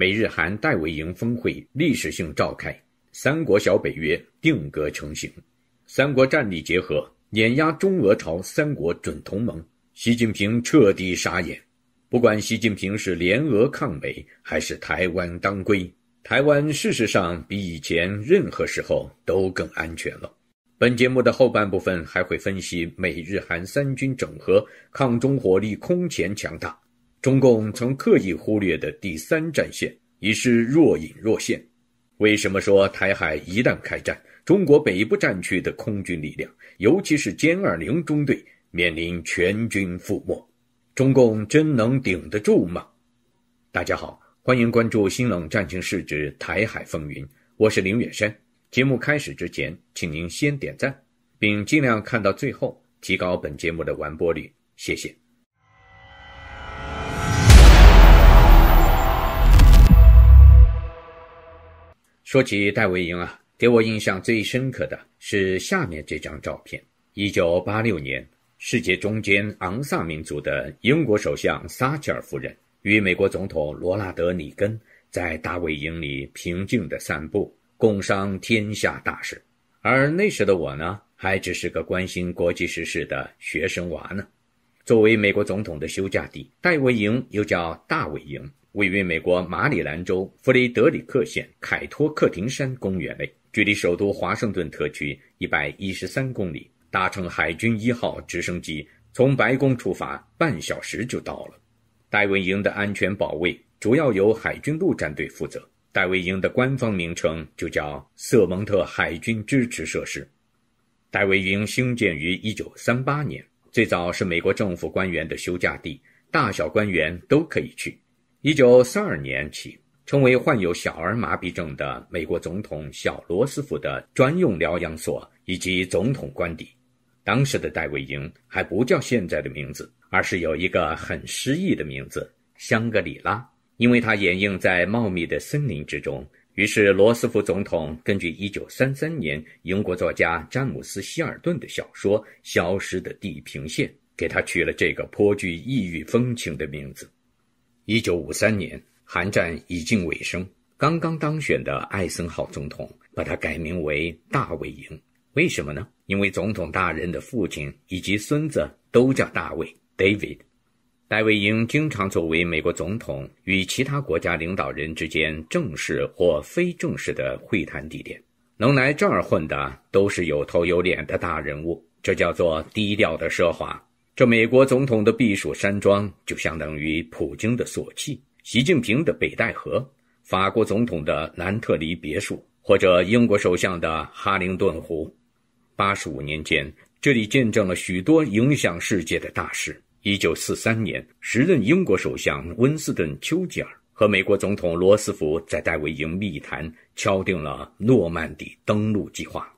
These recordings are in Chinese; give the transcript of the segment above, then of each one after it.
美日韩戴维营峰会历史性召开，三国小北约定格成型，三国战力结合碾压中俄朝三国准同盟，习近平彻底傻眼。不管习近平是联俄抗美，还是台湾当归，台湾事实上比以前任何时候都更安全了。本节目的后半部分还会分析美日韩三军整合，抗中火力空前强大。中共曾刻意忽略的第三战线已是若隐若现。为什么说台海一旦开战，中国北部战区的空军力量，尤其是歼二零中队，面临全军覆没？中共真能顶得住吗？大家好，欢迎关注《新冷战情室之台海风云》，我是林远山。节目开始之前，请您先点赞，并尽量看到最后，提高本节目的完播率，谢谢。说起戴维营啊，给我印象最深刻的是下面这张照片。一九八六年，世界中间昂萨民族的英国首相撒切尔夫人与美国总统罗纳德·里根在大卫营里平静地散步，共商天下大事。而那时的我呢，还只是个关心国际时事的学生娃呢。作为美国总统的休假地，戴维营又叫大卫营。位于美国马里兰州弗雷德里克县凯托克廷山公园内，距离首都华盛顿特区一百一十三公里。搭乘海军一号直升机从白宫出发，半小时就到了。戴维营的安全保卫主要由海军陆战队负责。戴维营的官方名称就叫瑟蒙特海军支持设施。戴维营兴建于一九三八年，最早是美国政府官员的休假地，大小官员都可以去。一九三二年起，成为患有小儿麻痹症的美国总统小罗斯福的专用疗养所以及总统官邸。当时的戴维营还不叫现在的名字，而是有一个很诗意的名字——香格里拉，因为它掩映在茂密的森林之中。于是，罗斯福总统根据一九三三年英国作家詹姆斯·希尔顿的小说《消失的地平线》，给他取了这个颇具异域风情的名字。一九五三年，韩战已近尾声，刚刚当选的艾森豪总统把它改名为大卫营。为什么呢？因为总统大人的父亲以及孙子都叫大卫 （David）。戴维营经常作为美国总统与其他国家领导人之间正式或非正式的会谈地点。能来这儿混的都是有头有脸的大人物，这叫做低调的奢华。这美国总统的避暑山庄就相当于普京的索契，习近平的北戴河，法国总统的兰特里别墅，或者英国首相的哈灵顿湖。八十五年间，这里见证了许多影响世界的大事。一九四三年，时任英国首相温斯顿·丘吉尔和美国总统罗斯福在戴维营密谈，敲定了诺曼底登陆计划。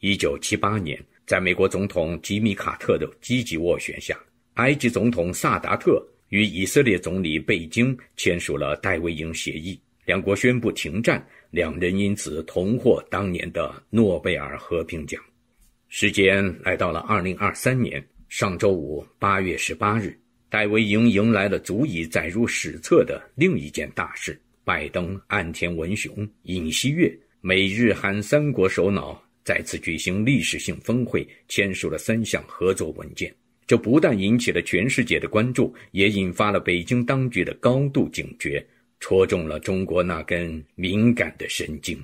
一九七八年。在美国总统吉米·卡特的积极斡旋下，埃及总统萨达特与以色列总理贝京签署了戴维营协议，两国宣布停战，两人因此同获当年的诺贝尔和平奖。时间来到了二零二三年上周五八月十八日，戴维营迎来了足以载入史册的另一件大事：拜登、岸田文雄、尹锡悦，美日韩三国首脑。再次举行历史性峰会，签署了三项合作文件。这不但引起了全世界的关注，也引发了北京当局的高度警觉，戳中了中国那根敏感的神经。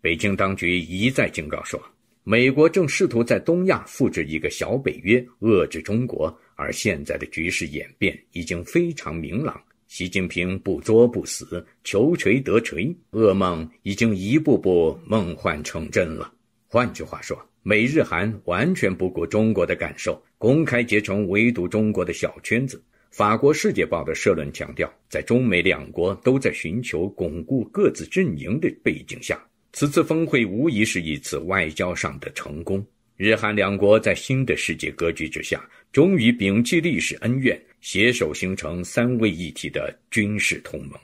北京当局一再警告说，美国正试图在东亚复制一个小北约，遏制中国。而现在的局势演变已经非常明朗，习近平不作不死，求锤得锤，噩梦已经一步步梦幻成真了。换句话说，美日韩完全不顾中国的感受，公开结成围堵中国的小圈子。法国《世界报》的社论强调，在中美两国都在寻求巩固各自阵营的背景下，此次峰会无疑是一次外交上的成功。日韩两国在新的世界格局之下，终于摒弃历史恩怨，携手形成三位一体的军事同盟。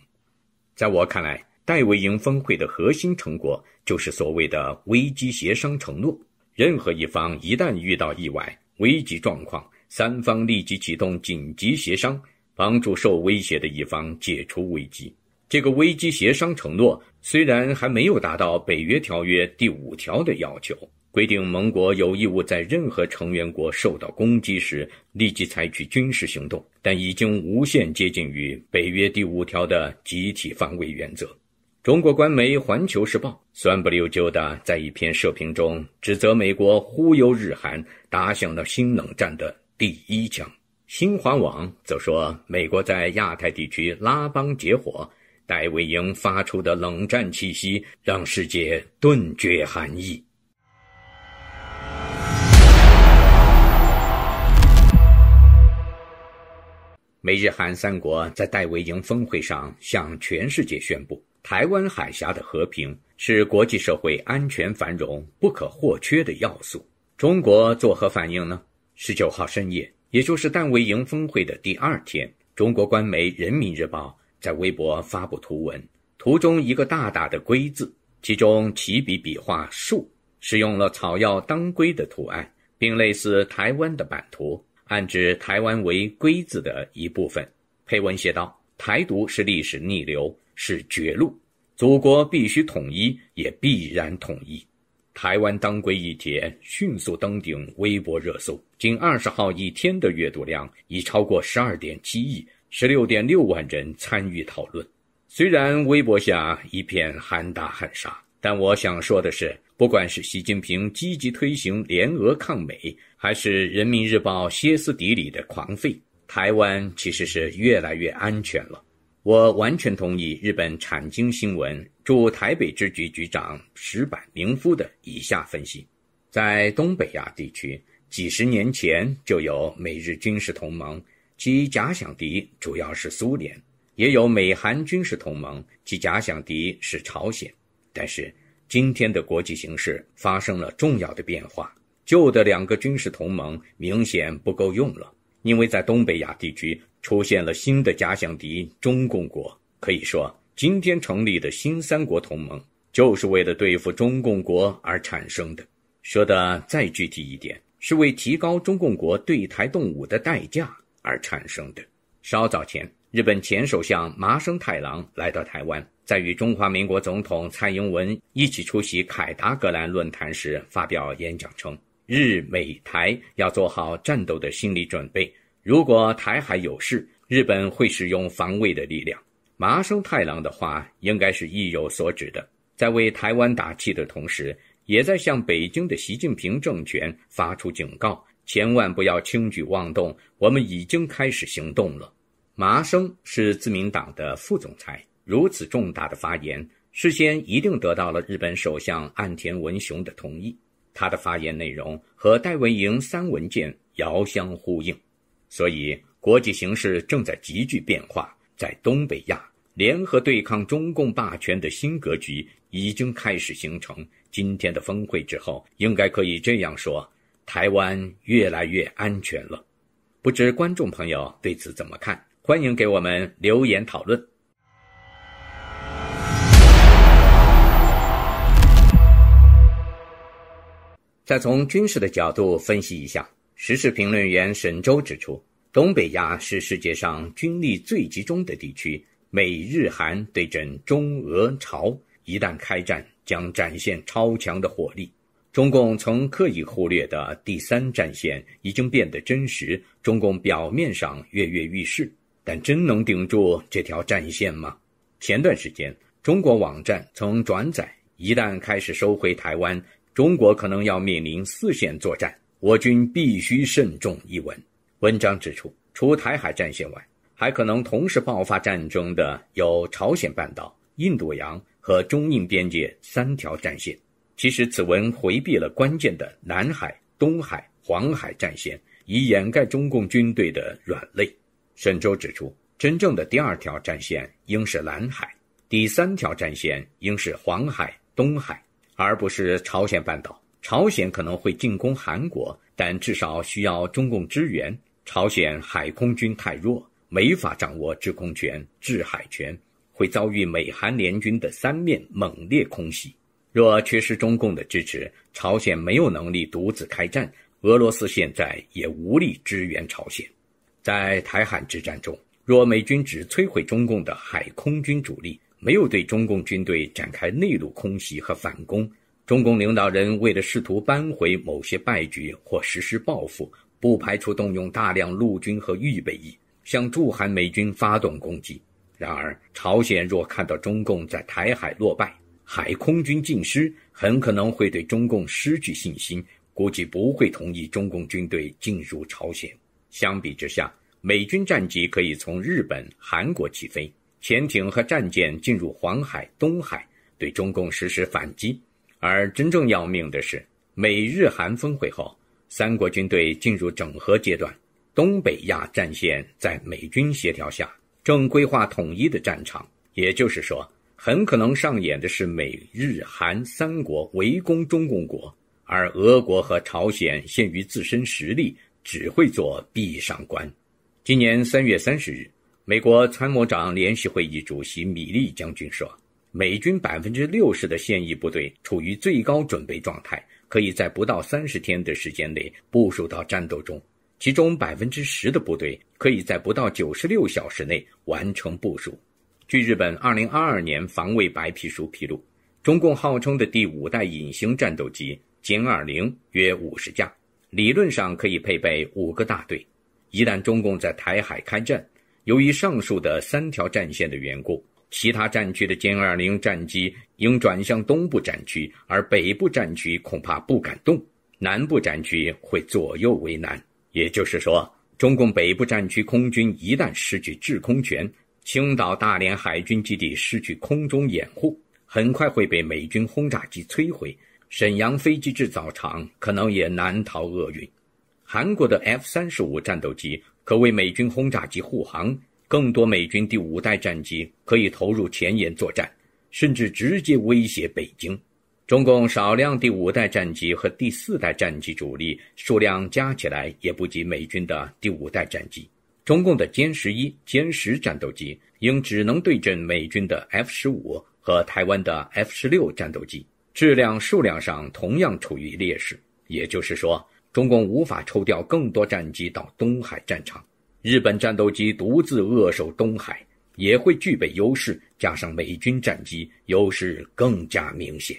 在我看来，戴维营峰会的核心成果就是所谓的危机协商承诺。任何一方一旦遇到意外、危急状况，三方立即启动紧急协商，帮助受威胁的一方解除危机。这个危机协商承诺虽然还没有达到北约条约第五条的要求，规定盟国有义务在任何成员国受到攻击时立即采取军事行动，但已经无限接近于北约第五条的集体防卫原则。中国官媒《环球时报》酸不溜秋的在一篇社评中指责美国忽悠日韩，打响了新冷战的第一枪。新华网则说，美国在亚太地区拉帮结伙，戴维营发出的冷战气息让世界顿觉寒意。美日韩三国在戴维营峰会上向全世界宣布。台湾海峡的和平是国际社会安全繁荣不可或缺的要素。中国作何反应呢？十九号深夜，也就是戴维营峰会的第二天，中国官媒《人民日报》在微博发布图文，图中一个大大的“龟”字，其中起笔笔画“树”，使用了草药当归的图案，并类似台湾的版图，暗指台湾为“龟”字的一部分。配文写道：“台独是历史逆流。”是绝路，祖国必须统一，也必然统一。台湾当归一帖迅速登顶微博热搜，仅二十号一天的阅读量已超过十二点七亿，十六点六万人参与讨论。虽然微博下一片喊打喊杀，但我想说的是，不管是习近平积极推行联俄抗美，还是人民日报歇斯底里的狂吠，台湾其实是越来越安全了。我完全同意日本产经新闻驻台北支局局长石坂明夫的以下分析：在东北亚地区，几十年前就有美日军事同盟，其假想敌主要是苏联；也有美韩军事同盟，其假想敌是朝鲜。但是，今天的国际形势发生了重要的变化，旧的两个军事同盟明显不够用了，因为在东北亚地区。出现了新的假想敌中共国，可以说，今天成立的新三国同盟就是为了对付中共国而产生的。说的再具体一点，是为提高中共国对台动武的代价而产生的。稍早前，日本前首相麻生太郎来到台湾，在与中华民国总统蔡英文一起出席凯达格兰论坛时，发表演讲称，日美台要做好战斗的心理准备。如果台海有事，日本会使用防卫的力量。麻生太郎的话应该是意有所指的，在为台湾打气的同时，也在向北京的习近平政权发出警告：千万不要轻举妄动，我们已经开始行动了。麻生是自民党的副总裁，如此重大的发言，事先一定得到了日本首相岸田文雄的同意。他的发言内容和戴维营三文件遥相呼应。所以，国际形势正在急剧变化，在东北亚联合对抗中共霸权的新格局已经开始形成。今天的峰会之后，应该可以这样说：台湾越来越安全了。不知观众朋友对此怎么看？欢迎给我们留言讨论。再从军事的角度分析一下。时事评论员沈周指出，东北亚是世界上军力最集中的地区，美日韩对阵中俄朝，一旦开战将展现超强的火力。中共曾刻意忽略的第三战线已经变得真实，中共表面上跃跃欲试，但真能顶住这条战线吗？前段时间，中国网站曾转载，一旦开始收回台湾，中国可能要面临四线作战。我军必须慎重。一文文章指出，除台海战线外，还可能同时爆发战争的有朝鲜半岛、印度洋和中印边界三条战线。其实，此文回避了关键的南海、东海、黄海战线，以掩盖中共军队的软肋。沈周指出，真正的第二条战线应是南海，第三条战线应是黄海、东海，而不是朝鲜半岛。朝鲜可能会进攻韩国，但至少需要中共支援。朝鲜海空军太弱，没法掌握制空权、制海权，会遭遇美韩联军的三面猛烈空袭。若缺失中共的支持，朝鲜没有能力独自开战。俄罗斯现在也无力支援朝鲜。在台海之战中，若美军只摧毁中共的海空军主力，没有对中共军队展开内陆空袭和反攻，中共领导人为了试图扳回某些败局或实施报复，不排除动用大量陆军和预备役向驻韩美军发动攻击。然而，朝鲜若看到中共在台海落败，海空军尽失，很可能会对中共失去信心，估计不会同意中共军队进入朝鲜。相比之下，美军战机可以从日本、韩国起飞，潜艇和战舰进入黄海、东海，对中共实施反击。而真正要命的是，美日韩峰会后，三国军队进入整合阶段，东北亚战线在美军协调下。正规划统一的战场，也就是说，很可能上演的是美日韩三国围攻中共国，而俄国和朝鲜限于自身实力，只会做闭上关。今年三月三十日，美国参谋长联席会议主席米利将军说，美军百分之六十的现役部队处于最高准备状态，可以在不到三十天的时间内部署到战斗中。其中百分之十的部队可以在不到九十六小时内完成部署。据日本二零二二年防卫白皮书披露，中共号称的第五代隐形战斗机歼二零约五十架，理论上可以配备五个大队。一旦中共在台海开战，由于上述的三条战线的缘故，其他战区的歼二零战机应转向东部战区，而北部战区恐怕不敢动，南部战区会左右为难。也就是说，中共北部战区空军一旦失去制空权，青岛大连海军基地失去空中掩护，很快会被美军轰炸机摧毁。沈阳飞机制造厂可能也难逃厄运。韩国的 F 三十五战斗机可为美军轰炸机护航，更多美军第五代战机可以投入前沿作战，甚至直接威胁北京。中共少量第五代战机和第四代战机主力数量加起来也不及美军的第五代战机。中共的歼十一、歼十战斗机应只能对阵美军的 F 十五和台湾的 F 十六战斗机，质量、数量上同样处于劣势。也就是说，中共无法抽调更多战机到东海战场。日本战斗机独自扼守东海也会具备优势，加上美军战机优势更加明显。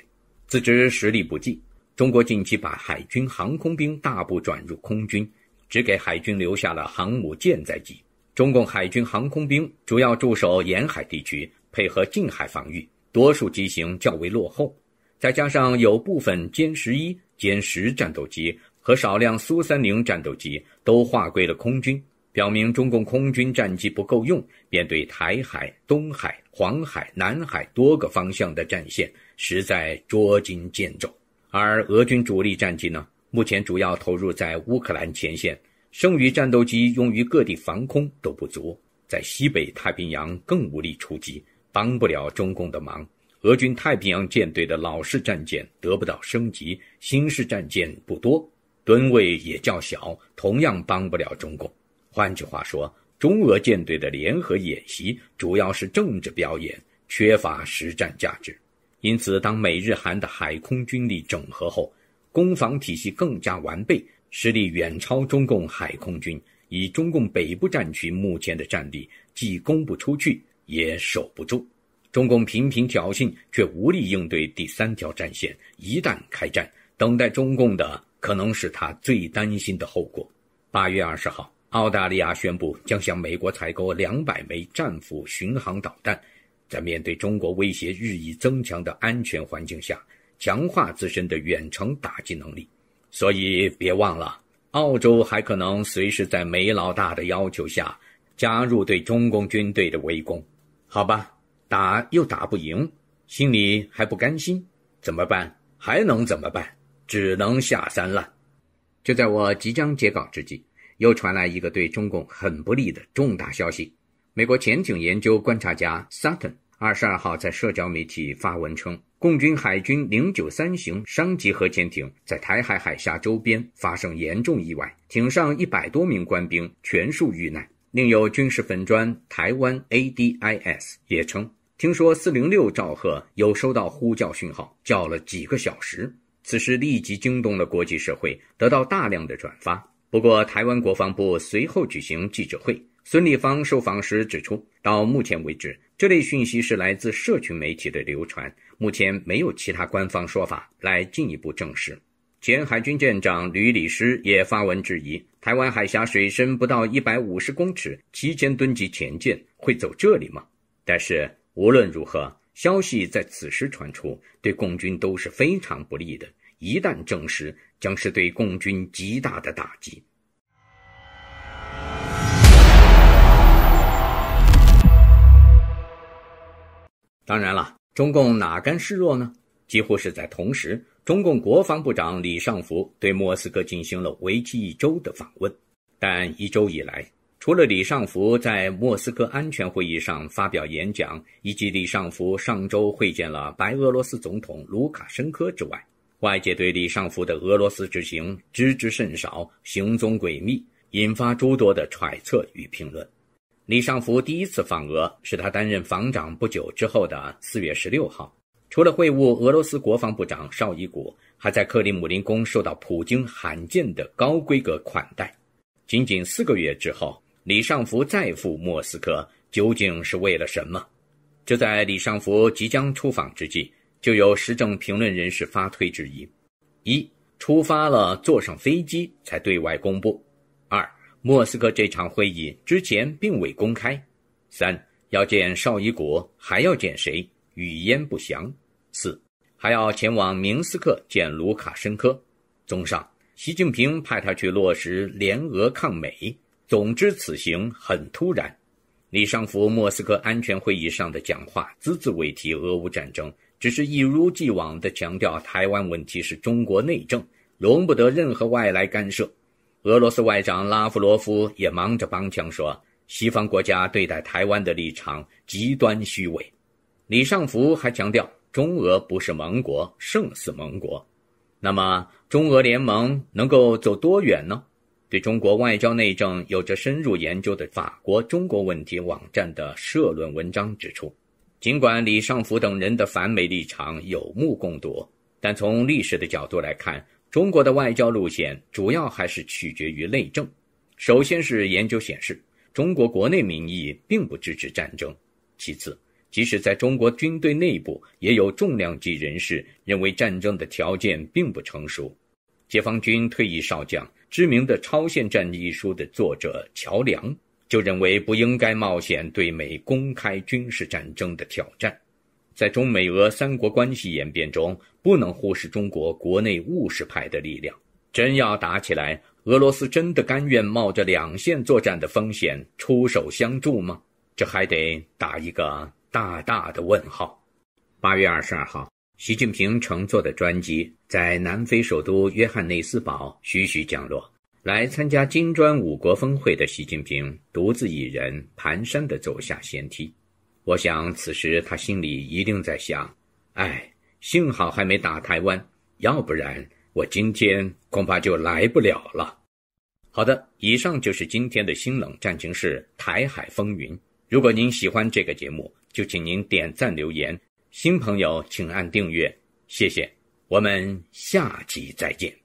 自知实力不济，中国近期把海军航空兵大部转入空军，只给海军留下了航母舰载机。中共海军航空兵主要驻守沿海地区，配合近海防御，多数机型较为落后。再加上有部分歼十一、歼十战斗机和少量苏三零战斗机都划归了空军，表明中共空军战机不够用，便对台海、东海、黄海、南海多个方向的战线。实在捉襟见肘，而俄军主力战机呢，目前主要投入在乌克兰前线，剩余战斗机用于各地防空都不足，在西北太平洋更无力出击，帮不了中共的忙。俄军太平洋舰队的老式战舰得不到升级，新式战舰不多，吨位也较小，同样帮不了中共。换句话说，中俄舰队的联合演习主要是政治表演，缺乏实战价值。因此，当美日韩的海空军力整合后，攻防体系更加完备，实力远超中共海空军。以中共北部战区目前的战力，既攻不出去，也守不住。中共频频挑衅，却无力应对第三条战线。一旦开战，等待中共的可能是他最担心的后果。八月二十号，澳大利亚宣布将向美国采购两百枚战斧巡航导弹。在面对中国威胁日益增强的安全环境下，强化自身的远程打击能力。所以别忘了，澳洲还可能随时在梅老大的要求下加入对中共军队的围攻。好吧，打又打不赢，心里还不甘心，怎么办？还能怎么办？只能下山了。就在我即将截稿之际，又传来一个对中共很不利的重大消息。美国潜艇研究观察家 Sutton 二十二号在社交媒体发文称，共军海军零九三型商级核潜艇在台海海峡周边发生严重意外，艇上一百多名官兵全数遇难。另有军事粉砖台湾 ADIS 也称，听说四零六兆赫有收到呼叫讯号，叫了几个小时。此事立即惊动了国际社会，得到大量的转发。不过，台湾国防部随后举行记者会。孙立方受访时指出，到目前为止，这类讯息是来自社群媒体的流传，目前没有其他官方说法来进一步证实。前海军舰长吕礼师也发文质疑，台湾海峡水深不到一百五十公尺，七千吨级潜舰会走这里吗？但是无论如何，消息在此时传出，对共军都是非常不利的。一旦证实，将是对共军极大的打击。当然了，中共哪甘示弱呢？几乎是在同时。中共国防部长李尚福对莫斯科进行了为期一周的访问，但一周以来，除了李尚福在莫斯科安全会议上发表演讲，以及李尚福上周会见了白俄罗斯总统卢卡申科之外，外界对李尚福的俄罗斯之行知之甚少，行踪诡秘，引发诸多的揣测与评论。李尚福第一次访俄是他担任防长不久之后的四月十六号。除了会晤俄罗斯国防部长绍伊古，还在克里姆林宫受到普京罕见的高规格款待。仅仅四个月之后，李尚福再赴莫斯科，究竟是为了什么？就在李尚福即将出访之际，就有时政评论人士发推质疑：一、出发了，坐上飞机才对外公布；二、莫斯科这场会议之前并未公开；三、要见绍伊古，还要见谁？语焉不详。四还要前往明斯克见卢卡申科。综上，习近平派他去落实联俄抗美。总之，此行很突然。李尚福莫斯科安全会议上的讲话只字未提俄乌战争，只是一如既往地强调台湾问题是中国内政，容不得任何外来干涉。俄罗斯外长拉夫罗夫也忙着帮腔说，西方国家对待台湾的立场极端虚伪。李尚福还强调。中俄不是盟国，胜似盟国。那么，中俄联盟能够走多远呢？对中国外交内政有着深入研究的法国中国问题网站的社论文章指出，尽管李尚福等人的反美立场有目共睹，但从历史的角度来看，中国的外交路线主要还是取决于内政。首先是研究显示，中国国内民意并不支持战争；其次，即使在中国军队内部，也有重量级人士认为战争的条件并不成熟。解放军退役少将、知名的《超限战》一书的作者乔梁就认为，不应该冒险对美公开军事战争的挑战。在中美俄三国关系演变中，不能忽视中国国内务实派的力量。真要打起来，俄罗斯真的甘愿冒着两线作战的风险出手相助吗？这还得打一个。大大的问号。八月二十二号，习近平乘坐的专机在南非首都约翰内斯堡徐徐降落。来参加金砖五国峰会的习近平独自一人蹒跚地走下舷梯。我想，此时他心里一定在想：哎，幸好还没打台湾，要不然我今天恐怕就来不了了。好的，以上就是今天的新冷战情室台海风云。如果您喜欢这个节目，就请您点赞留言，新朋友请按订阅，谢谢，我们下期再见。